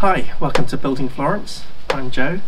Hi, welcome to Building Florence. I'm Joe,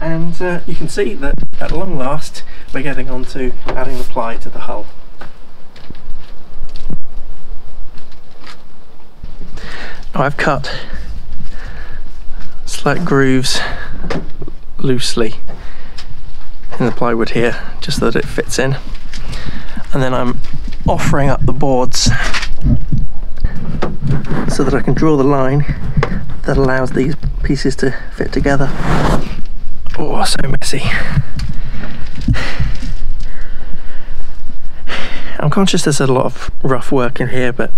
and uh, you can see that at long last we're getting on to adding the ply to the hull. Now I've cut slight grooves loosely in the plywood here just so that it fits in and then I'm offering up the boards so that I can draw the line that allows these pieces to fit together. Oh, so messy. I'm conscious there's a lot of rough work in here, but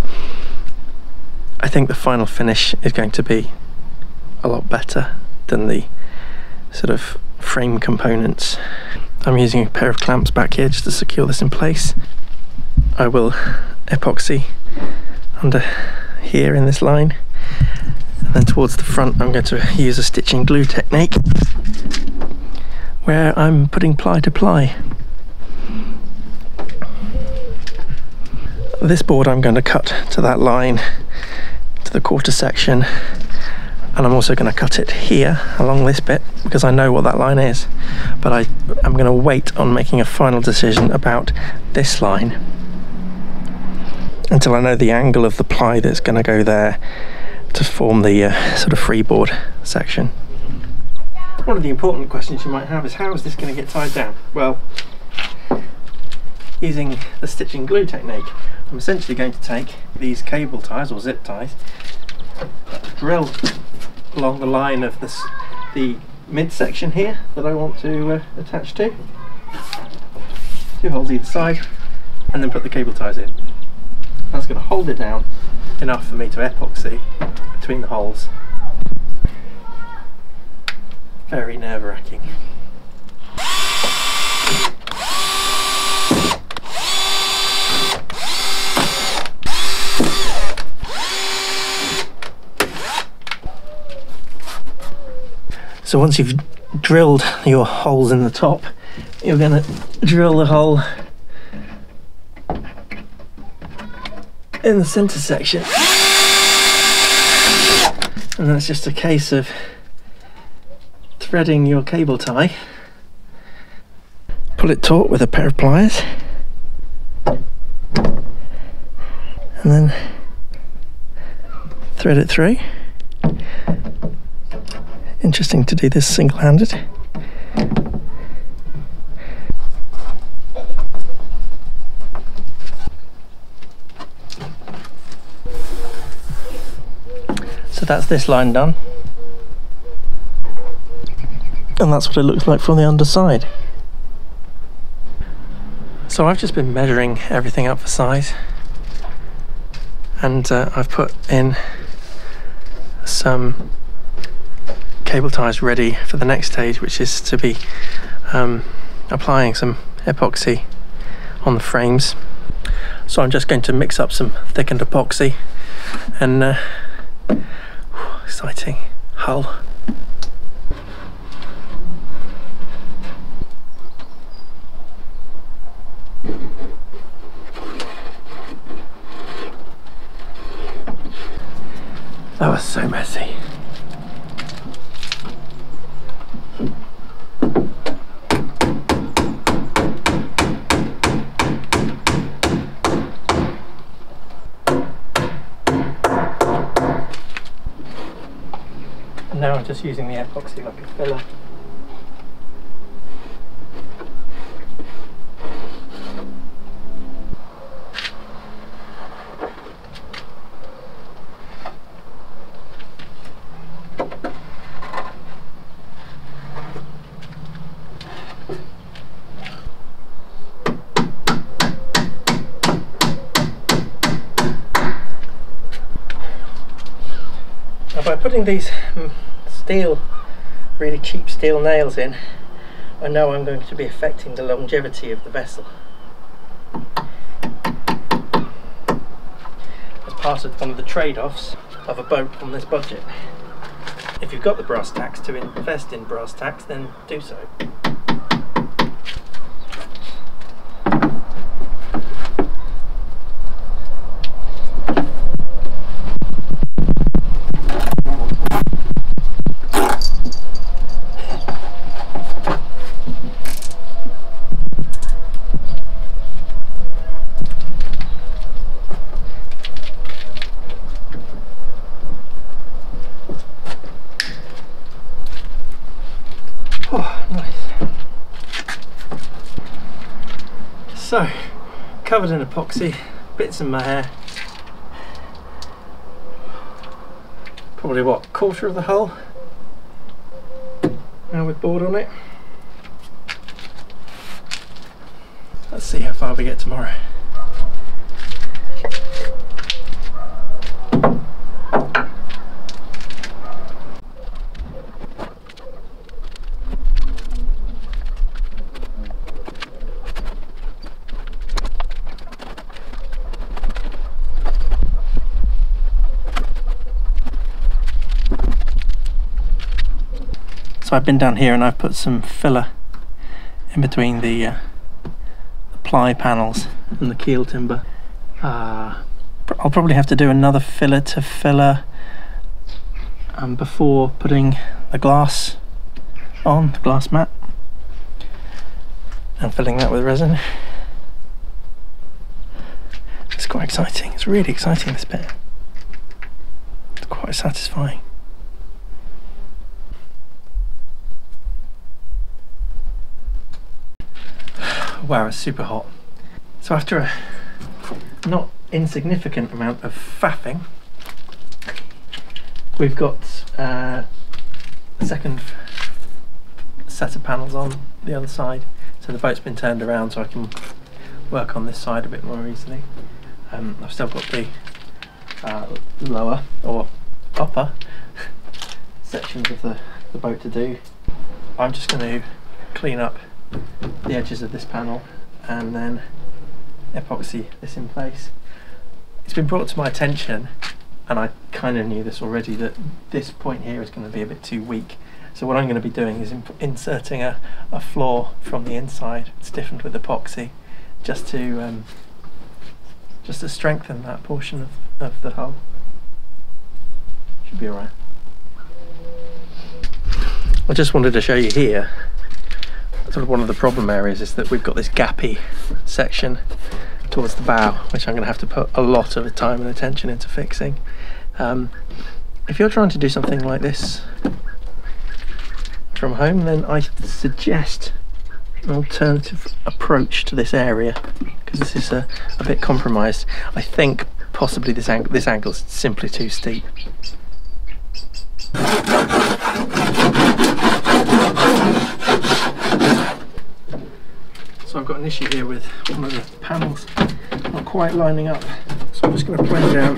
I think the final finish is going to be a lot better than the sort of frame components. I'm using a pair of clamps back here just to secure this in place. I will epoxy under here in this line then towards the front I'm going to use a stitch and glue technique where I'm putting ply to ply. This board I'm going to cut to that line to the quarter section and I'm also going to cut it here along this bit because I know what that line is but I, I'm going to wait on making a final decision about this line until I know the angle of the ply that's going to go there to form the uh, sort of freeboard section. One of the important questions you might have is how is this going to get tied down? Well, using the stitch and glue technique, I'm essentially going to take these cable ties or zip ties, drill along the line of this the midsection here that I want to uh, attach to. Two holes either side, and then put the cable ties in. That's going to hold it down enough for me to epoxy between the holes. Very nerve wracking. So once you've drilled your holes in the top, you're going to drill the hole in the center section. And then it's just a case of threading your cable tie. Pull it taut with a pair of pliers. And then thread it through. Interesting to do this single-handed. So that's this line done. And that's what it looks like from the underside. So I've just been measuring everything up for size. And uh, I've put in some cable ties ready for the next stage, which is to be um, applying some epoxy on the frames. So I'm just going to mix up some thickened epoxy and uh, exciting hull. That was so messy. Just using the epoxy like a filler. By putting these steel, really cheap steel nails in, I know I'm going to be affecting the longevity of the vessel. As part of one of the trade-offs of a boat on this budget. If you've got the brass tacks to invest in brass tacks, then do so. So, covered in epoxy, bits in my hair. Probably what, quarter of the hull? Now with board on it. Let's see how far we get tomorrow. So I've been down here and I've put some filler in between the, uh, the ply panels and the keel timber. Uh, I'll probably have to do another filler to filler um, before putting the glass on, the glass mat, and filling that with resin. It's quite exciting, it's really exciting this bit. It's quite satisfying. Wow, it's super hot. So after a not insignificant amount of faffing, we've got uh, a second set of panels on the other side. So the boat's been turned around so I can work on this side a bit more easily. Um, I've still got the uh, lower or upper sections of the, the boat to do. I'm just going to clean up the edges of this panel and then epoxy this in place. It's been brought to my attention and I kind of knew this already that this point here is going to be a bit too weak so what I'm going to be doing is inserting a, a floor from the inside stiffened with epoxy just to um, just to strengthen that portion of, of the hull. Should be alright. I just wanted to show you here sort of one of the problem areas is that we've got this gappy section towards the bow which I'm going to have to put a lot of time and attention into fixing. Um, if you're trying to do something like this from home then I suggest an alternative approach to this area because this is a, a bit compromised. I think possibly this, ang this angle is simply too steep. I've got an issue here with one of the panels not quite lining up. So I'm just going to plane down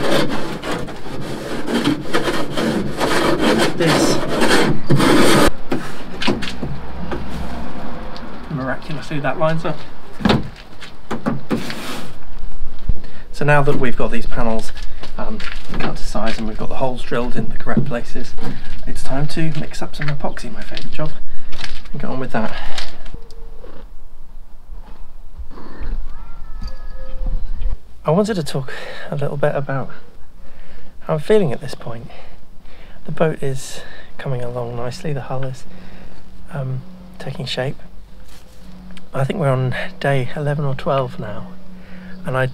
this. Miraculously that lines up. So now that we've got these panels um, cut to size and we've got the holes drilled in the correct places, it's time to mix up some epoxy, my favourite job, and get on with that. I wanted to talk a little bit about how I'm feeling at this point. The boat is coming along nicely, the hull is um, taking shape. I think we're on day 11 or 12 now, and I,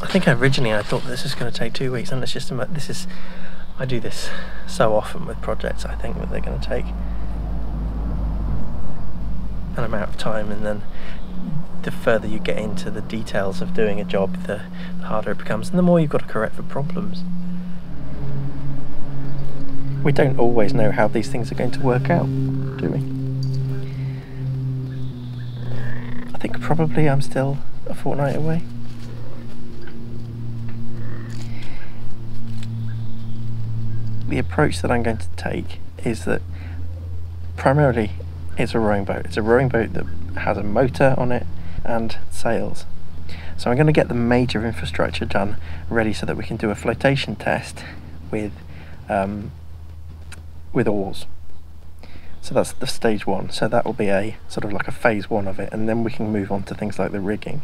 I think originally I thought this was going to take two weeks, and it's just this is, I do this so often with projects. I think that they're going to take an amount of time, and then the further you get into the details of doing a job, the, the harder it becomes, and the more you've got to correct for problems. We don't always know how these things are going to work out, do we? I think probably I'm still a fortnight away. The approach that I'm going to take is that primarily it's a rowing boat. It's a rowing boat that has a motor on it and sails. So I'm going to get the major infrastructure done ready so that we can do a flotation test with um, with oars. So that's the stage one. So that will be a sort of like a phase one of it, and then we can move on to things like the rigging.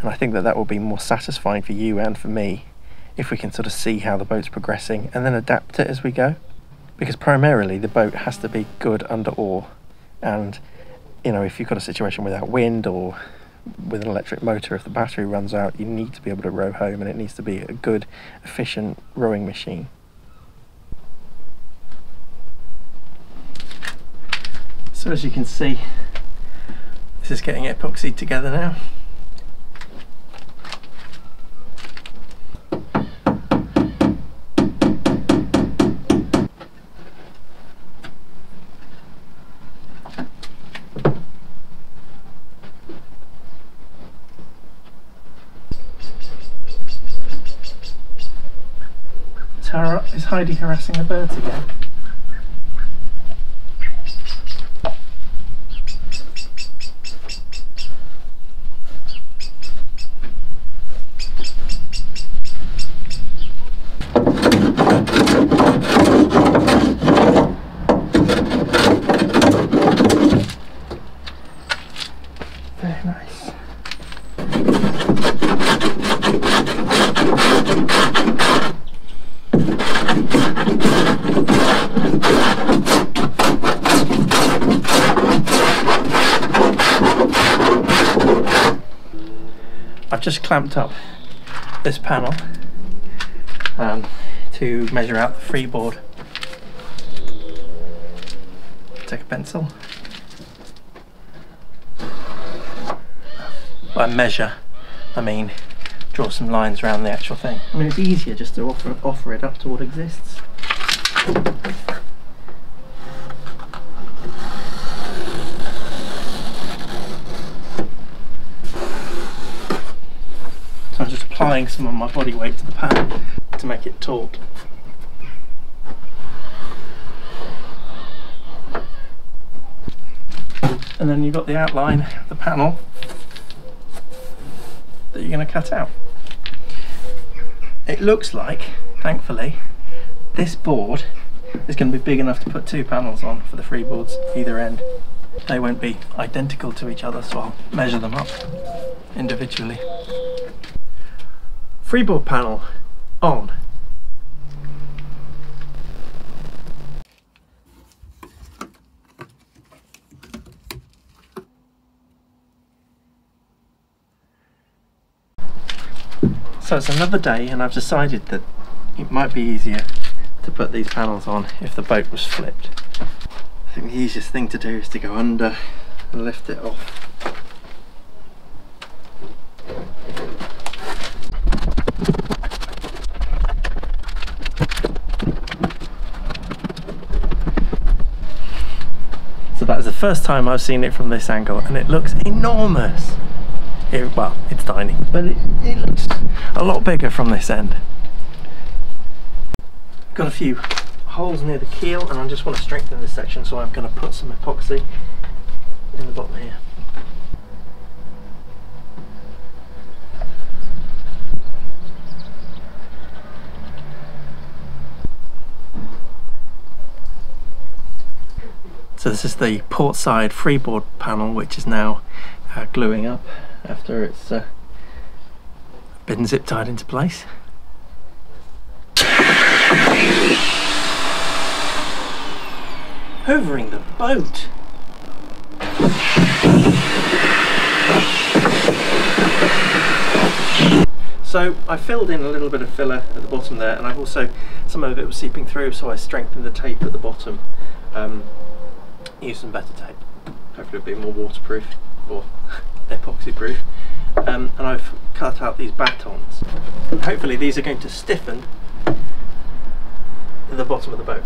And I think that that will be more satisfying for you and for me if we can sort of see how the boat's progressing and then adapt it as we go. Because primarily the boat has to be good under oar, and you know if you've got a situation without wind or with an electric motor, if the battery runs out, you need to be able to row home and it needs to be a good, efficient rowing machine. So as you can see, this is getting epoxied together now. Heidi harassing the birds again? Just clamped up this panel um, to measure out the freeboard. Take a pencil. By measure, I mean draw some lines around the actual thing. I mean it's easier just to offer, offer it up to what exists. Applying some of my body weight to the pan to make it taut. And then you've got the outline of the panel that you're going to cut out. It looks like, thankfully, this board is going to be big enough to put two panels on for the freeboards either end. They won't be identical to each other, so I'll measure them up individually freeboard panel on. So it's another day and I've decided that it might be easier to put these panels on if the boat was flipped. I think the easiest thing to do is to go under and lift it off. So that is the first time I've seen it from this angle and it looks enormous. It, well, it's tiny, but it, it looks a lot bigger from this end. Got a few holes near the keel and I just want to strengthen this section so I'm going to put some epoxy in the bottom here. So this is the port side freeboard panel which is now uh, gluing up after it's uh, been zip tied into place. Hovering the boat. So I filled in a little bit of filler at the bottom there and I've also, some of it was seeping through so I strengthened the tape at the bottom um, use some better tape. Hopefully a bit more waterproof or epoxy proof. Um, and I've cut out these batons. Hopefully these are going to stiffen the bottom of the boat.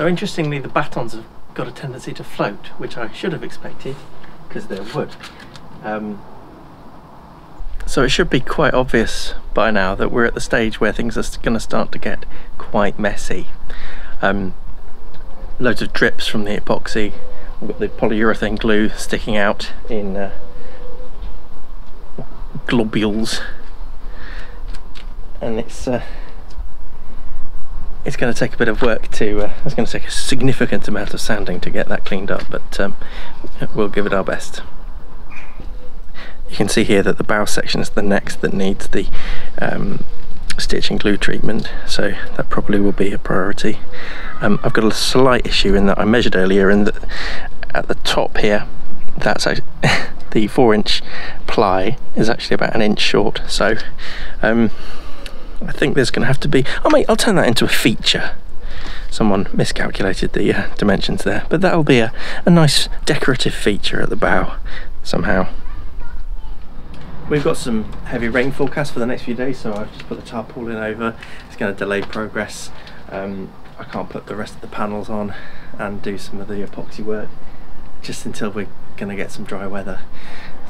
So interestingly the batons have got a tendency to float, which I should have expected because they're wood. Um, so it should be quite obvious by now that we're at the stage where things are going to start to get quite messy. Um, loads of drips from the epoxy. We've got the polyurethane glue sticking out in uh, globules and it's uh, it's going to take a bit of work to, uh, it's going to take a significant amount of sanding to get that cleaned up, but um, we'll give it our best. You can see here that the bow section is the next that needs the um, stitch and glue treatment, so that probably will be a priority. Um, I've got a slight issue in that I measured earlier and that at the top here, that's actually the four inch ply is actually about an inch short, so um, I think there's going to have to be... Oh, mate, I'll turn that into a feature. Someone miscalculated the uh, dimensions there. But that'll be a, a nice decorative feature at the bow, somehow. we've got some heavy rain forecast for the next few days, so I've just put the tarpaulin over. It's going to delay progress. Um, I can't put the rest of the panels on and do some of the epoxy work just until we're going to get some dry weather.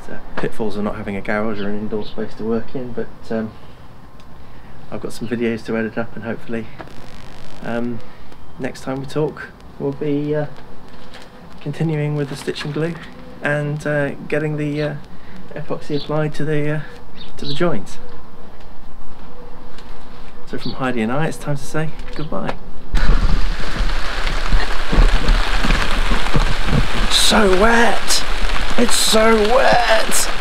So pitfalls of not having a garage or an indoor space to work in, but um, I've got some videos to edit up and hopefully um, next time we talk we'll be uh, continuing with the stitch and glue and uh, getting the uh, epoxy applied to the uh, to the joints. So from Heidi and I it's time to say goodbye. So wet! It's so wet!